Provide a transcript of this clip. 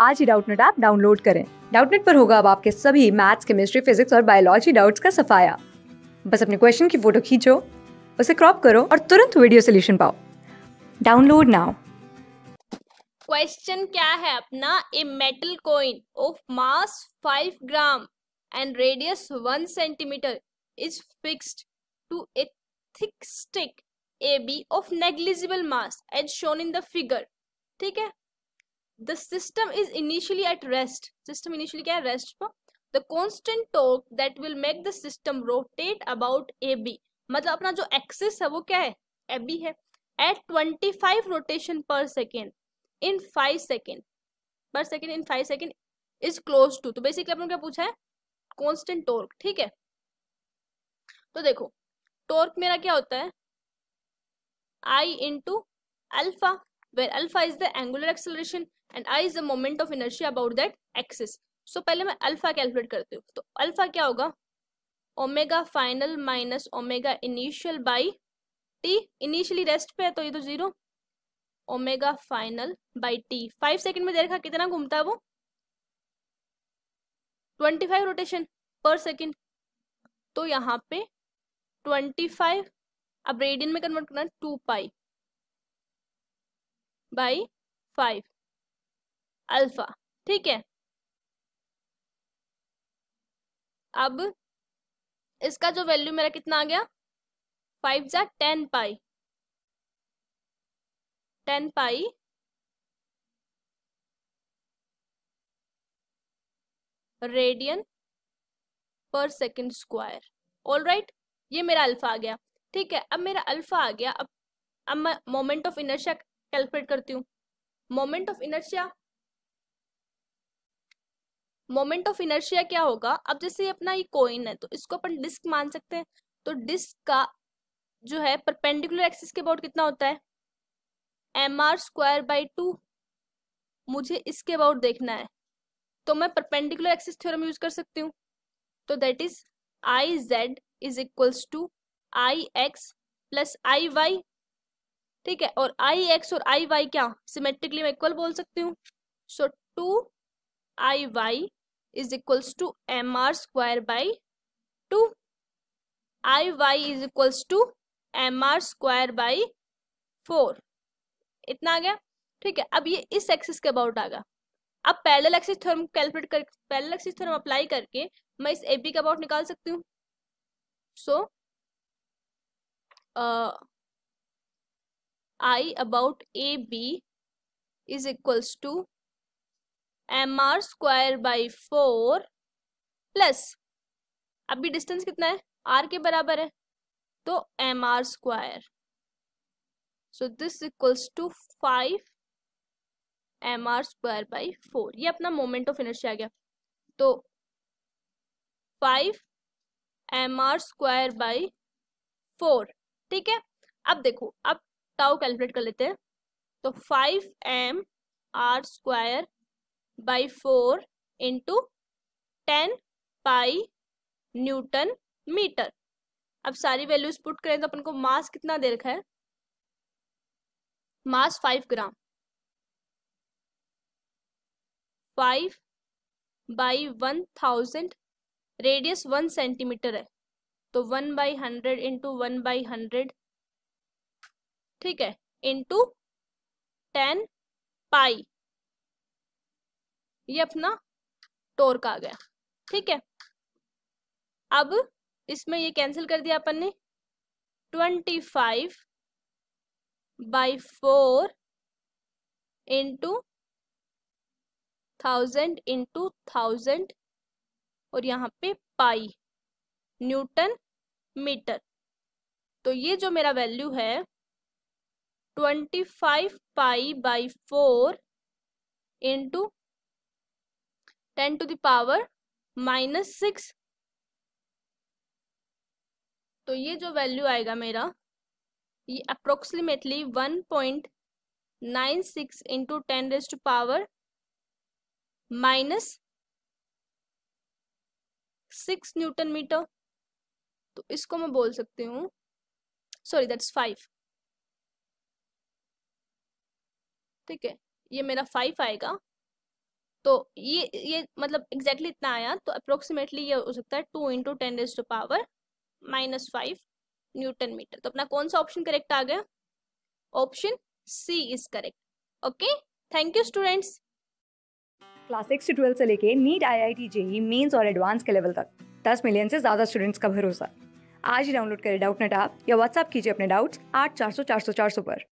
आज ही Doubtnut app download करें। डाउटनेट पर होगा अब आपके सभी मैथ्स, केमिस्ट्री, फिजिक्स और बायोलॉजी डाउट्स का सफाया। बस अपने क्वेश्चन की फ़ोटो खींचो, उसे क्रॉप करो और तुरंत वीडियो सोल्यूशन पाओ। Download now. क्वेश्चन क्या है अपना? A metal coin of mass 5 gram and radius 1 centimetre is fixed to a thick stick A B of negligible mass as shown in the figure ठीक है? The system is initially at rest system initially क्या है? Rest पर. The constant torque that will make the system rotate about A B मतलब अपना जो axis है, वो क्या है? ए बी है. एट ट्वेंटी फाइव रोटेशन पर सेकेंड इन फाइव सेकेंड पर second in five second is close to तो बेसिकली अपने क्या पूछा है? कॉन्स्टेंट टॉर्क ठीक है? तो देखो टॉर्क मेरा क्या होता है? I into alpha where alpha is the angular acceleration and I is the moment of inertia about that axis so पहले मैं अल्फ़ा कैलकुलेट करती हूँ। तो अल्फ़ा क्या होगा? Omega final minus omega initial by T initially rest पे है तो ये तो zero omega final by T five second में देखा कितना घूमता है वो? Twenty five rotation per second तो यहाँ पे ट्वेंटी फाइव अब रेडियन में कन्वर्ट करना two pi by five alpha, ठीक है? अब इसका जो वैल्यू मेरा कितना आ गया? फाइव जा ten pi ten pi radian per second square all right ये मेरा अल्फ़ा आ गया। ठीक है? अब मेरा अल्फ़ा आ गया। अब अब मैं मोमेंट ऑफ़ इनर्शिया कैलकुलेट करती हूँ। Moment of inertia moment of inertia क्या होगा? अब जैसे अपना ये कोइन है तो इसको अपन डिस्क मान सकते हैं। तो डिस्क का जो है परपेंडिकुलर एक्सिस के अबाउट कितना होता है? M R square by two मुझे इसके अबाउट देखना है। तो मैं परपेंडिकुलर एक्सिस थ्योरम यूज़ कर सकती हूँ। तो that is I Z is equals to I X plus I Y ठीक है? और आई एक्स और आई वाई क्या? सिमेट्रिकली मैं इक्वल बोल सकती हूँ। So two I Y is equals to mr square by 2 iy is equals to mr square by 4 इतना आ गया? ठीक है, अब ये इस एक्सिस के अबाउट आ गया। अब पैरेलल एक्सिस थ्योरम कैलकुलेट कर पैरेलल एक्सिस थ्योरम अप्लाई करके मैं इस ए बी के अबाउट निकाल सकती हूँ। So I about A B is equals to M R square by four plus अभी डिस्टेंस कितना है? आर के बराबर है। तो M R square so this equals to five M R square by four ये अपना मोमेंट ऑफ़ इनर्जी आ गया। तो five M R square by four ठीक है? अब देखो, अब टाउ कैलकुलेट कर लेते हैं। तो five M R square by four into ten pi newton metre अब सारी वैल्यूज़ पुट करें तो अपन को मास कितना दे रखा है? Mass five gram five by one thousand radius one centimetre है। तो one by hundred into one by hundred ठीक है इंटू टेन पाई ये अपना टोर्क आ गया। ठीक है? अब इसमें ये कैंसिल कर दिया अपन ने। Twenty five by four into thousand into thousand और यहाँ पे पाई न्यूटन मीटर तो ये जो मेरा वैल्यू है twenty five pi by four into ten to power minus six. तो ये जो वैल्यू आएगा मेरा, ये approximately one point nine six into ten raise to power minus six newton metre तो इसको मैं बोल सकती हूँ सॉरी दैट्स फाइव ठीक है, ये मेरा फाइव आएगा। तो ये ये मतलब एग्जैक्टली exactly इतना आया तो अप्रोक्सीमेटली ये हो सकता है two into ten raise to power minus five newton metre तो अपना कौन सा ऑप्शन करेक्ट आ गया? Option C is correct okay thank you students class six से ट्वेल्थ से लेके NEET I I T JEE mains और एडवांस के लेवल तक, दस मिलियन से ज़्यादा स्टूडेंट्स का भरोसा। आज ही डाउनलोड करें डाउट नेट आप या व्हाट्सअप कीजिए अपने डाउट्स आठ चार सौ चार सौ चार सौ पर।